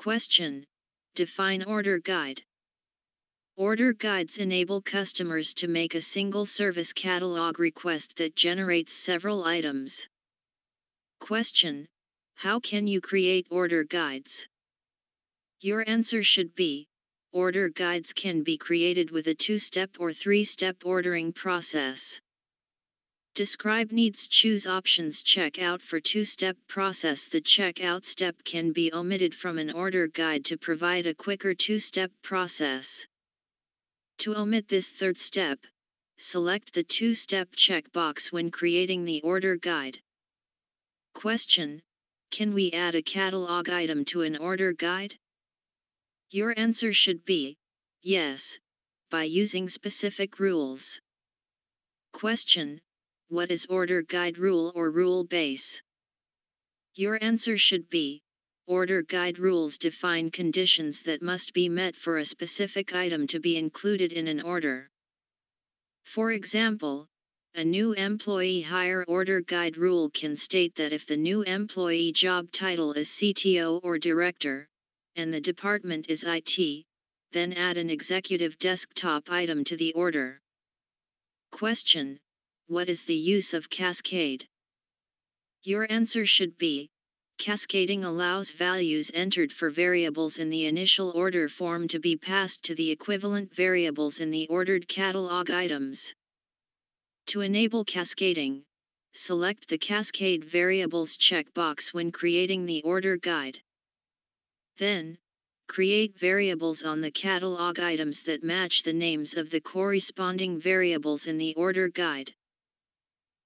Question. Define order guide. Order guides enable customers to make a single service catalog request that generates several items. Question. How can you create order guides? Your answer should be, order guides can be created with a two-step or three-step ordering process. Describe needs choose options checkout for two-step process The checkout step can be omitted from an order guide to provide a quicker two-step process. To omit this third step, select the two-step checkbox when creating the order guide. Question, can we add a catalog item to an order guide? Your answer should be, yes, by using specific rules. Question, what is order guide rule or rule base? Your answer should be, order guide rules define conditions that must be met for a specific item to be included in an order. For example, a new employee hire order guide rule can state that if the new employee job title is CTO or director, and the department is IT, then add an executive desktop item to the order. Question what is the use of cascade? Your answer should be, cascading allows values entered for variables in the initial order form to be passed to the equivalent variables in the ordered catalog items. To enable cascading, select the Cascade Variables checkbox when creating the order guide. Then, create variables on the catalog items that match the names of the corresponding variables in the order guide.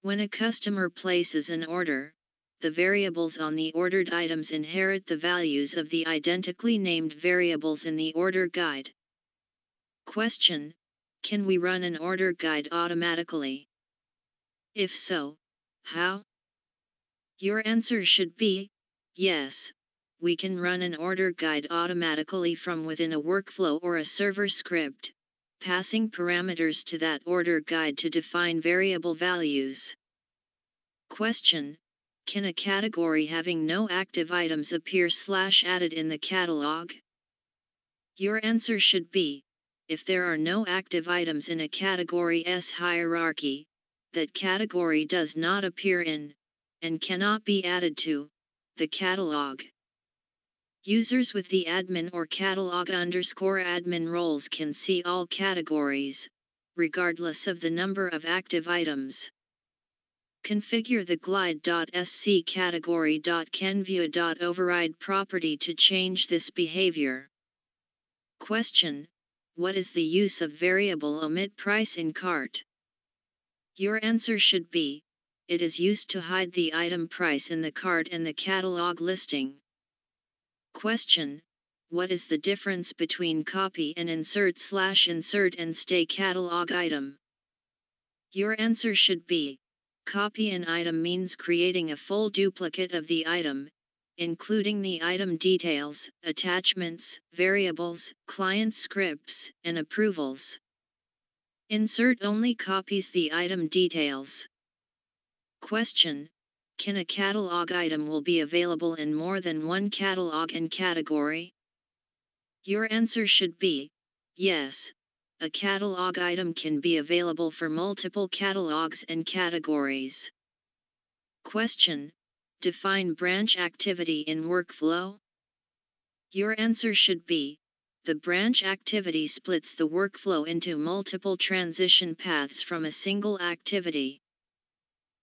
When a customer places an order, the variables on the ordered items inherit the values of the identically named variables in the order guide. Question, can we run an order guide automatically? If so, how? Your answer should be, yes, we can run an order guide automatically from within a workflow or a server script passing parameters to that order guide to define variable values. Question, can a category having no active items appear slash added in the catalog? Your answer should be, if there are no active items in a category S hierarchy, that category does not appear in, and cannot be added to, the catalog. Users with the admin or catalog underscore admin roles can see all categories, regardless of the number of active items. Configure the glide.sc category.canview.override property to change this behavior. Question, what is the use of variable omit price in cart? Your answer should be, it is used to hide the item price in the cart and the catalog listing. Question, what is the difference between copy and insert slash insert and stay catalog item? Your answer should be, copy an item means creating a full duplicate of the item, including the item details, attachments, variables, client scripts, and approvals. Insert only copies the item details. Question, can a catalog item will be available in more than one catalog and category? Your answer should be, yes, a catalog item can be available for multiple catalogs and categories. Question, define branch activity in workflow? Your answer should be, the branch activity splits the workflow into multiple transition paths from a single activity.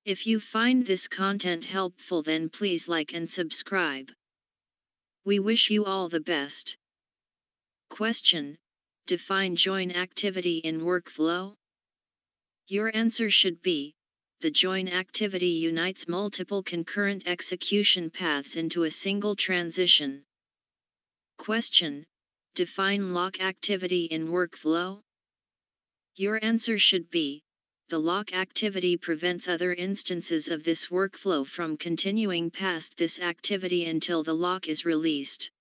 If you find this content helpful then please like and subscribe. We wish you all the best. Question. Define join activity in workflow? Your answer should be, the join activity unites multiple concurrent execution paths into a single transition. Question. Define lock activity in workflow? Your answer should be, the lock activity prevents other instances of this workflow from continuing past this activity until the lock is released.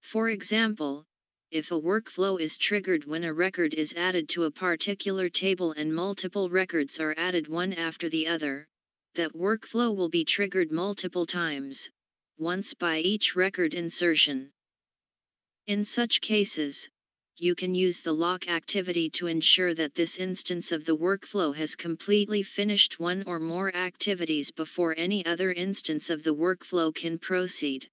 For example, if a workflow is triggered when a record is added to a particular table and multiple records are added one after the other, that workflow will be triggered multiple times, once by each record insertion. In such cases, you can use the lock activity to ensure that this instance of the workflow has completely finished one or more activities before any other instance of the workflow can proceed.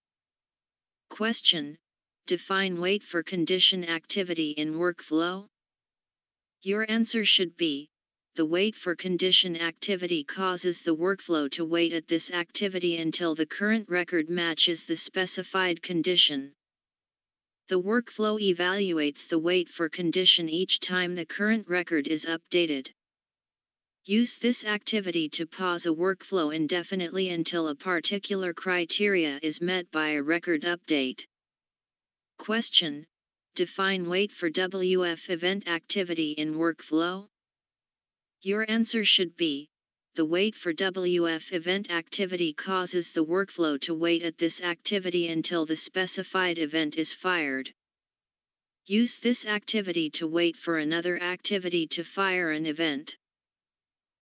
Question. Define wait for condition activity in workflow. Your answer should be, the wait for condition activity causes the workflow to wait at this activity until the current record matches the specified condition. The workflow evaluates the wait for condition each time the current record is updated. Use this activity to pause a workflow indefinitely until a particular criteria is met by a record update. Question. Define wait for WF event activity in workflow. Your answer should be, the wait for WF event activity causes the workflow to wait at this activity until the specified event is fired. Use this activity to wait for another activity to fire an event.